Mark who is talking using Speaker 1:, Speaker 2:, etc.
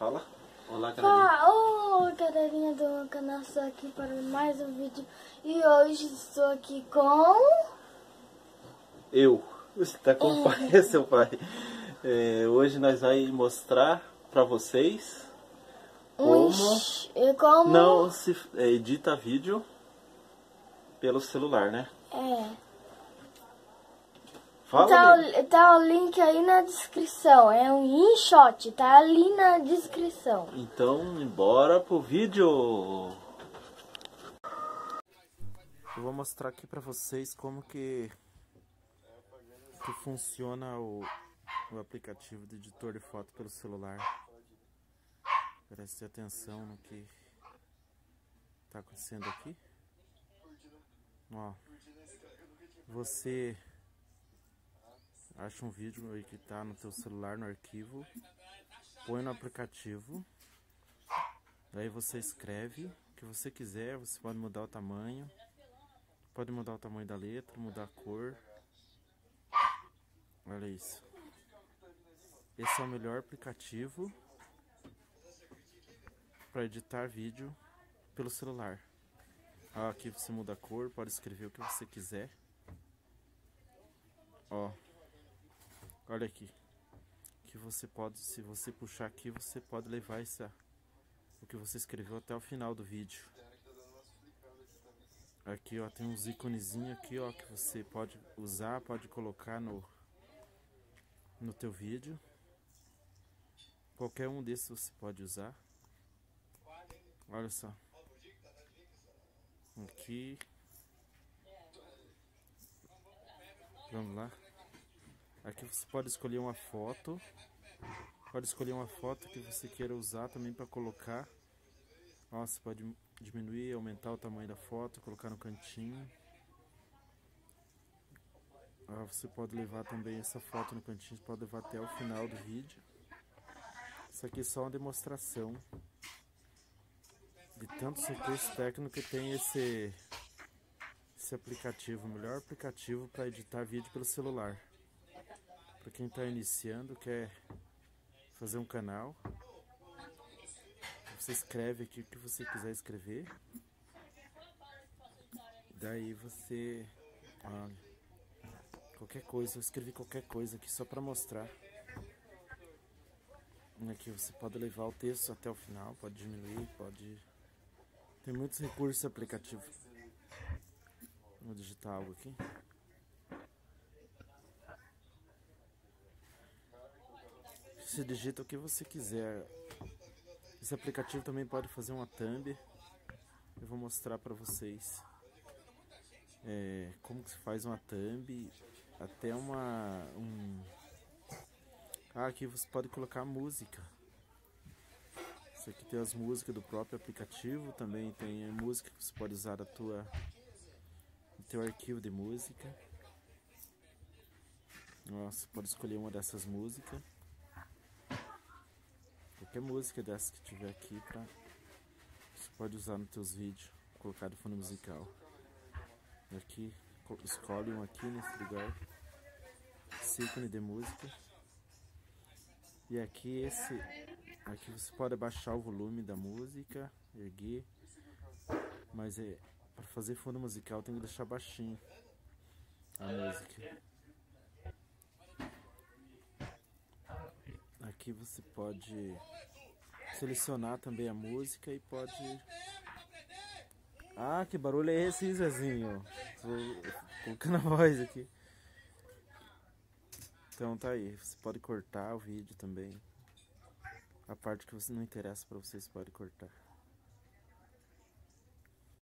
Speaker 1: Fala. Olá.
Speaker 2: Ah, oi, galerinha do canal, estou aqui para mais um vídeo e hoje estou aqui com...
Speaker 1: Eu. Você tá com o pai, é seu pai. É, hoje nós vamos mostrar para vocês como...
Speaker 2: Como...
Speaker 1: Não se é, edita vídeo pelo celular, né?
Speaker 2: É.
Speaker 1: Fala,
Speaker 2: Tá o, tá o link aí na descrição, é um InShot, tá ali na descrição.
Speaker 1: Então, embora pro vídeo. Eu vou mostrar aqui pra vocês como que, que funciona o, o aplicativo de editor de foto pelo celular. Preste atenção no que tá acontecendo aqui. Ó, você acha um vídeo aí que tá no teu celular no arquivo, põe no aplicativo, daí você escreve o que você quiser, você pode mudar o tamanho, pode mudar o tamanho da letra, mudar a cor. Olha isso. Esse é o melhor aplicativo para editar vídeo pelo celular. Aqui você muda a cor, pode escrever o que você quiser. Ó, olha aqui. Que você pode, se você puxar aqui, você pode levar essa, o que você escreveu até o final do vídeo. Aqui, ó, tem uns íconezinhos aqui, ó, que você pode usar, pode colocar no no teu vídeo. Qualquer um desses você pode usar. Olha só. Aqui. Vamos lá. Aqui você pode escolher uma foto. Pode escolher uma foto que você queira usar também para colocar. Ó, você pode diminuir, aumentar o tamanho da foto, colocar no cantinho. Ó, você pode levar também essa foto no cantinho, você pode levar até o final do vídeo. Isso aqui é só uma demonstração de tantos recursos técnicos que tem esse, esse aplicativo, o melhor aplicativo para editar vídeo pelo celular. Quem está iniciando, quer fazer um canal, você escreve aqui o que você quiser escrever. Daí você, qualquer coisa, eu escrevi qualquer coisa aqui só para mostrar. Aqui você pode levar o texto até o final, pode diminuir, pode tem muitos recursos aplicativos. Vou digitar algo aqui. Você digita o que você quiser. Esse aplicativo também pode fazer uma thumb. Eu vou mostrar para vocês é, como que se faz uma thumb, até uma um... Ah, aqui você pode colocar música. Isso aqui tem as músicas do próprio aplicativo, também tem música que você pode usar da tua, teu arquivo de música. Você pode escolher uma dessas músicas. Qualquer música dessa que tiver aqui pra, você pode usar nos teus vídeos, colocar de fundo musical. Aqui, escolhe um aqui nesse lugar, esse de música. E aqui esse Aqui você pode abaixar o volume da música, erguer, mas é para fazer fundo musical tem que deixar baixinho a música. Aqui você pode selecionar também a música e pode. Ah, que barulho é esse, Zezinho? Tô colocando a voz aqui. Então tá aí, você pode cortar o vídeo também. A parte que você não interessa para vocês pode cortar.